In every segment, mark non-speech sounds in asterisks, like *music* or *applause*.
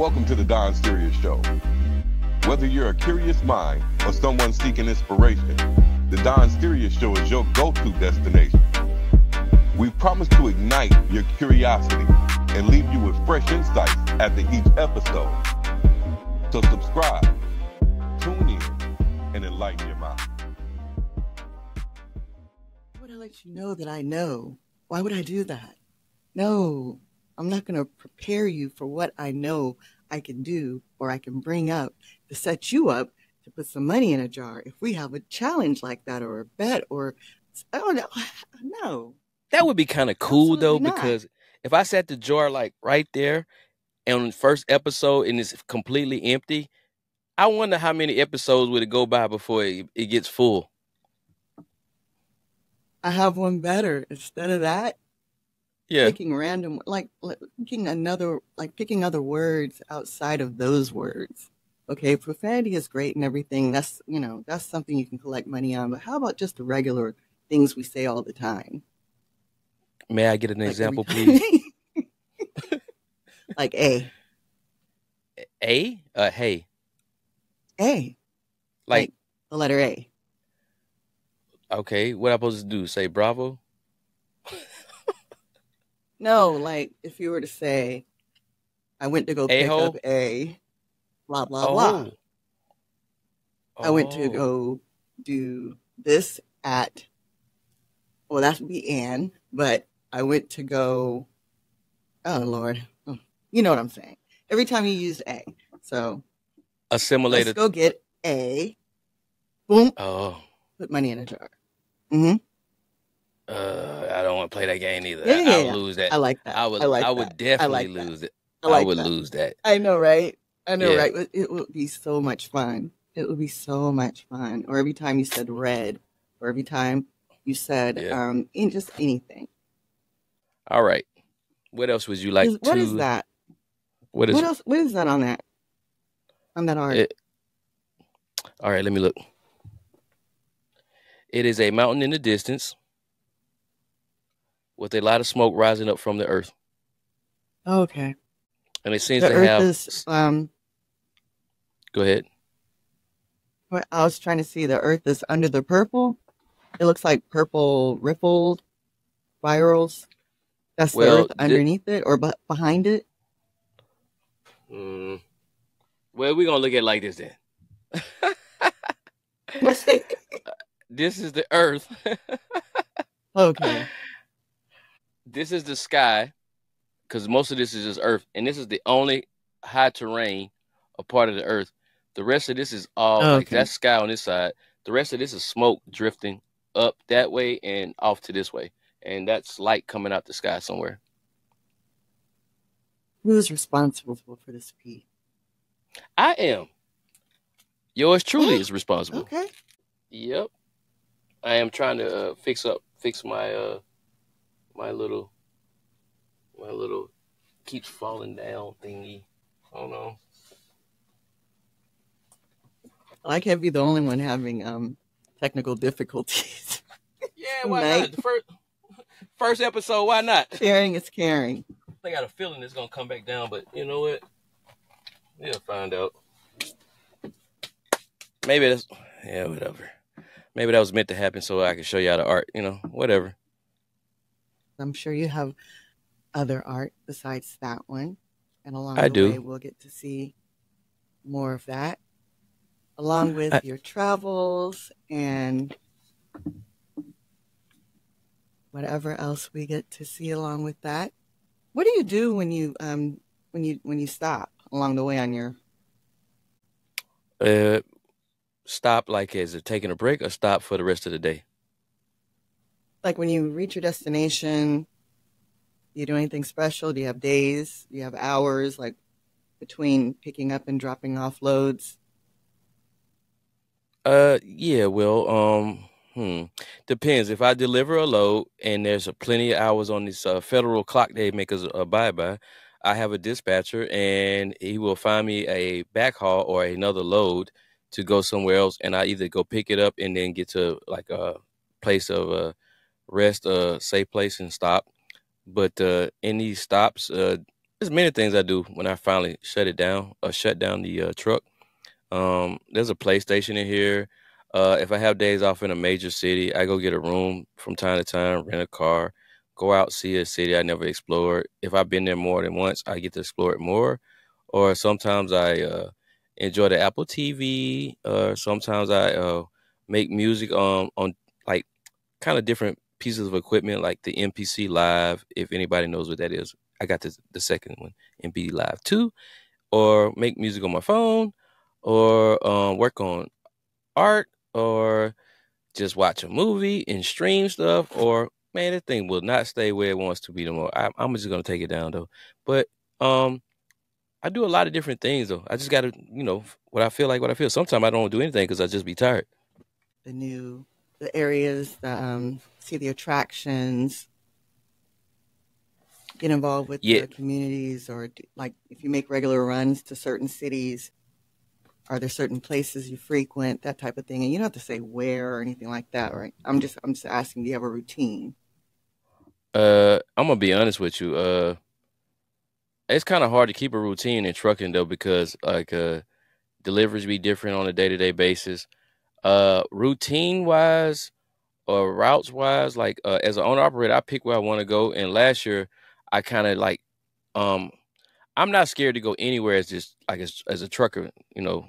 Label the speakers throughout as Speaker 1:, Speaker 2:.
Speaker 1: Welcome to the Don Sirius Show. Whether you're a curious mind or someone seeking inspiration, the Don Sirius Show is your go-to destination. We promise to ignite your curiosity and leave you with fresh insights after each episode. So subscribe, tune in, and enlighten your mind.
Speaker 2: Why would I let you know that I know? Why would I do that? No, I'm not going to prepare you for what I know I can do or I can bring up to set you up to put some money in a jar. If we have a challenge like that or a bet or, I don't know. No.
Speaker 3: That would be kind of cool
Speaker 2: Absolutely
Speaker 3: though,
Speaker 2: not.
Speaker 3: because if I set the jar like right there and on the first episode and it's completely empty, I wonder how many episodes would it go by before it, it gets full.
Speaker 2: I have one better. Instead of that,
Speaker 3: Yeah.
Speaker 2: picking random, like, like picking another, like picking other words outside of those words. Okay, profanity is great and everything. That's, you know, that's something you can collect money on. But how about just the regular things we say all the time?
Speaker 3: May I get an
Speaker 2: Like
Speaker 3: example, please? *laughs*
Speaker 2: like A,
Speaker 3: A? Uh, hey.
Speaker 2: A,
Speaker 3: Like,
Speaker 2: the letter A.
Speaker 3: okay, what am I supposed to do? Say bravo?
Speaker 2: No, like if you were to say, I went to go pick
Speaker 3: A-hole?
Speaker 2: up a blah, blah, blah.
Speaker 3: Oh.
Speaker 2: I went to
Speaker 3: Oh.
Speaker 2: go do this at, well, that would be Ann, but I went to go, oh Lord, Oh, you know what I'm saying. Every time you use A. So
Speaker 3: assimilated.
Speaker 2: let's go get A. Boom,
Speaker 3: Oh.
Speaker 2: put money in a jar. Mm hmm
Speaker 3: Uh, I don't want to play that game either.
Speaker 2: Yeah,
Speaker 3: I,
Speaker 2: yeah,
Speaker 3: I would
Speaker 2: yeah.
Speaker 3: lose that.
Speaker 2: I like that.
Speaker 3: I would.
Speaker 2: I like
Speaker 3: I would definitely
Speaker 2: I like
Speaker 3: lose it.
Speaker 2: I like
Speaker 3: would
Speaker 2: that.
Speaker 3: lose that.
Speaker 2: I know, right? I know, right? It would be so much fun. It would be so much fun. Or every time you said red, or every time you said um, in just anything.
Speaker 3: All right. What else would you like
Speaker 2: Is- what
Speaker 3: to?
Speaker 2: is that?
Speaker 3: What is?
Speaker 2: what else? What is that on that? On that art?
Speaker 3: It- All right. Let me look. It is a mountain in the distance with a lot of smoke rising up from the earth,
Speaker 2: Oh, okay.
Speaker 3: and it seems
Speaker 2: The
Speaker 3: to
Speaker 2: Earth
Speaker 3: have.
Speaker 2: is. Um.
Speaker 3: Go ahead.
Speaker 2: What I was trying to see. The Earth is under the purple. It looks like purple rippled spirals. That's
Speaker 3: Well,
Speaker 2: the Earth underneath it or be- behind it.
Speaker 3: Mm. Well, we're gonna look at it like this then. *laughs* *laughs* this is the earth. *laughs*
Speaker 2: okay.
Speaker 3: This is the sky because most of this is just earth and this is the only high terrain a part of the earth. The rest of this is all like
Speaker 2: Okay.
Speaker 3: that's sky on this side. The rest of this is smoke drifting up that way and off to this way and that's light coming out the sky somewhere.
Speaker 2: Who's responsible for this pee?
Speaker 3: i am. Yours truly is responsible.
Speaker 2: Okay.
Speaker 3: yep. I am trying to uh, fix up fix my uh my little my little keeps falling down thingy hold on
Speaker 2: I can't be the only one having um technical difficulties. *laughs*
Speaker 3: Yeah, why not? First first episode, why not?
Speaker 2: Sharing is caring.
Speaker 3: I got a feeling it's gonna come back down, but you know what? We'll find out. Maybe that's yeah, whatever. Maybe that was meant to happen so I can show y'all the art, you know, whatever.
Speaker 2: I'm sure you have other art besides that one. And along
Speaker 3: I
Speaker 2: the
Speaker 3: do.
Speaker 2: way we'll get to see more of that. Along with
Speaker 3: I-
Speaker 2: your travels and whatever else we get to see along with that. What do you do when you um when you when you stop along the way on your
Speaker 3: Uh stop like is it taking a break or stop for the rest of the day?
Speaker 2: Like when you reach your destination, do you do anything special? Do you have days? Do you have hours like between picking up and dropping off loads?
Speaker 3: Uh, yeah, well, um, hmm, depends. If I deliver a load and there's a plenty of hours on this uh, federal clock they make us abide by, I have a dispatcher and he will find me a backhaul or another load to go somewhere else, and I either go pick it up and then get to like a place of uh, rest, a safe place, and stop. But uh, in these stops, uh, there's many things I do when I finally shut it down or shut down the uh, truck. Um, there's a PlayStation in here. Uh, if I have days off in a major city, I go get a room from time to time, rent a car, go out see a city I never explored. If I've been there more than once, I get to explore it more. Or sometimes I uh, enjoy the Apple TV. Or sometimes I uh, make music on on like kind of different pieces of equipment, like the MPC Live. If anybody knows what that is, I got the, the second one, MPC Live two. Or make music on my phone, or um, work on art or just watch a movie and stream stuff, or man, this thing will not stay where it wants to be no more. I, am just gonna take it down though. But um, I do a lot of different things though. I just gotta, you know, what I feel like, what I feel. Sometimes I don't do anything because I just be tired.
Speaker 2: The new, the areas, the, um, see the attractions, get involved with yeah. the communities, or like if you make regular runs to certain cities, are there certain places you frequent, that type of thing? And you don't have to say where or anything like that, right? I'm just I'm just asking, do you have a routine?
Speaker 3: Uh, I'm gonna be honest with you. Uh, it's kind of hard to keep a routine in trucking though because like uh, deliveries be different on a day to day basis. Uh, routine wise or routes wise, like uh, as an owner operator, I pick where I want to go. And last year, I kind of like um I'm not scared to go anywhere as just like as, as a trucker, you know,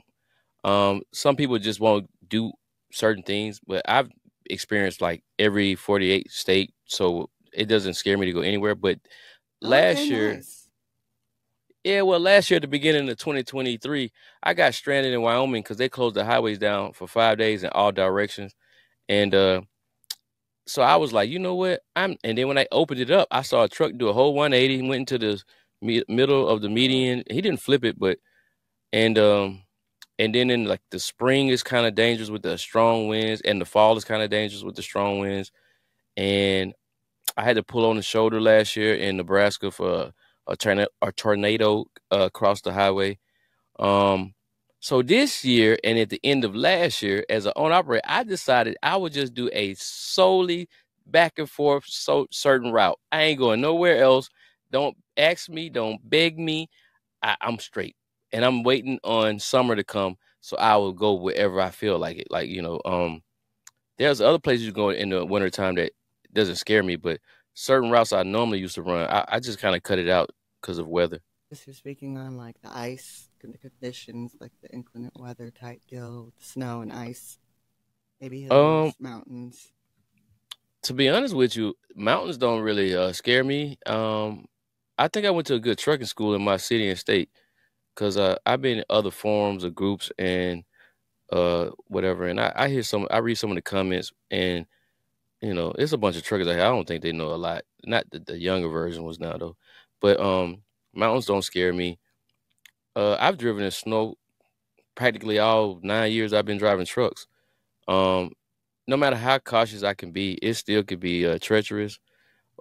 Speaker 3: um, some people just won't do certain things, but I've experienced like every 48 state, so it doesn't scare me to go anywhere. But last okay, year, nice. Yeah, well, last year at the beginning of 2023, I got stranded in Wyoming because they closed the highways down for five days in all directions, and uh, so I was like, you know what, I'm. And then when I opened it up, I saw a truck do a whole 180, went into the middle of the median. He didn't flip it, but and um and then in like the spring is kind of dangerous with the strong winds, and the fall is kind of dangerous with the strong winds. And I had to pull on the shoulder last year in Nebraska for a, tornado, a tornado uh, across the highway. Um, so this year and at the end of last year, as an owner operator, I decided I would just do a solely back and forth so certain route. I ain't going nowhere else. Don't ask me. Don't beg me. I, I'm straight and I'm waiting on summer to come, so I will go wherever I feel like it. Like you know, um, there's other places you go in the wintertime that doesn't scare me, but certain routes I normally used to run, I, I just kind of cut it out because of weather.
Speaker 2: You're speaking on like the ice, the conditions, like the inclement weather type deal, the snow and ice, maybe hills, um, mountains.
Speaker 3: To be honest with you, mountains don't really uh, scare me. Um, I think I went to a good trucking school in my city and state because uh, I've been in other forums or groups and uh, whatever, and I, I hear some, I read some of the comments, and you know, it's a bunch of truckers. I don't think they know a lot. Not the, the younger version was now though, but um, mountains don't scare me. Uh, I've driven in snow practically all nine years I've been driving trucks. Um, no matter how cautious I can be, it still could be uh, treacherous,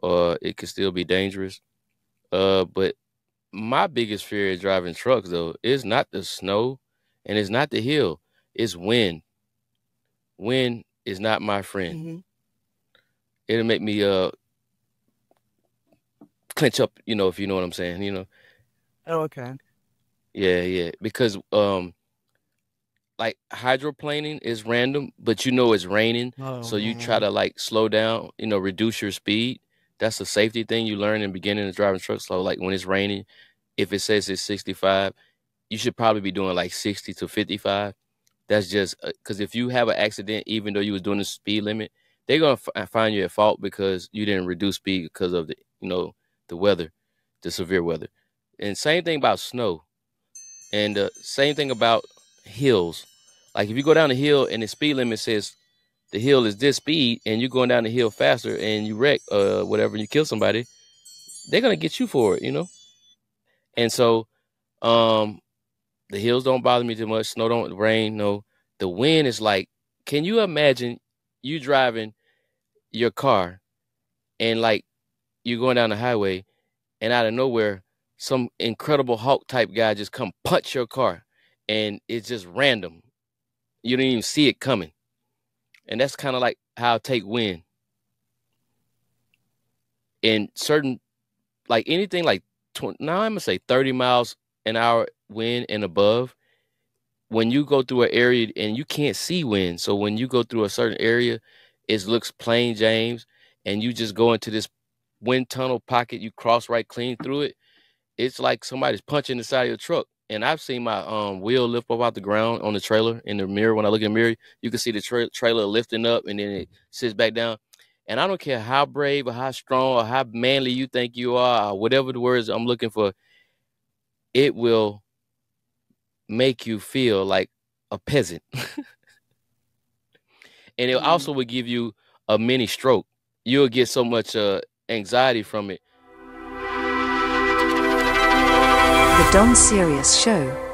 Speaker 3: or it could still be dangerous. Uh, but my biggest fear of driving trucks though is not the snow and it's not the hill it's wind wind is not my friend mm-hmm. It'll make me uh clench up you know if you know what i'm saying you know
Speaker 2: oh okay
Speaker 3: yeah yeah because um like hydroplaning is random but you know it's raining oh, so you try to like slow down you know reduce your speed that's a safety thing you learn in beginning of driving truck slow. Like when it's raining, if it says it's 65, you should probably be doing like 60 to 55. That's just because uh, if you have an accident, even though you was doing the speed limit, they're gonna f- find you at fault because you didn't reduce speed because of the you know the weather, the severe weather. And same thing about snow, and uh, same thing about hills. Like if you go down the hill and the speed limit says the hill is this speed and you're going down the hill faster and you wreck uh whatever and you kill somebody, they're gonna get you for it, you know. And so um the hills don't bother me too much. Snow don't rain, no. The wind is like, can you imagine you driving your car and like you're going down the highway and out of nowhere some incredible Hulk type guy just come punch your car and it's just random. You don't even see it coming. And that's kind of like how I take wind. In certain like anything like 20, now I'm gonna say 30 miles an hour wind and above, when you go through an area and you can't see wind, so when you go through a certain area, it looks plain James, and you just go into this wind tunnel pocket, you cross right clean through it. It's like somebody's punching the side of your truck. And I've seen my um, wheel lift up out the ground on the trailer in the mirror. When I look in the mirror, you can see the tra- trailer lifting up and then it sits back down. And I don't care how brave or how strong or how manly you think you are, whatever the words I'm looking for, it will make you feel like a peasant. *laughs* and it mm-hmm. also will give you a mini stroke. You'll get so much uh, anxiety from it.
Speaker 4: The Don Sirius Show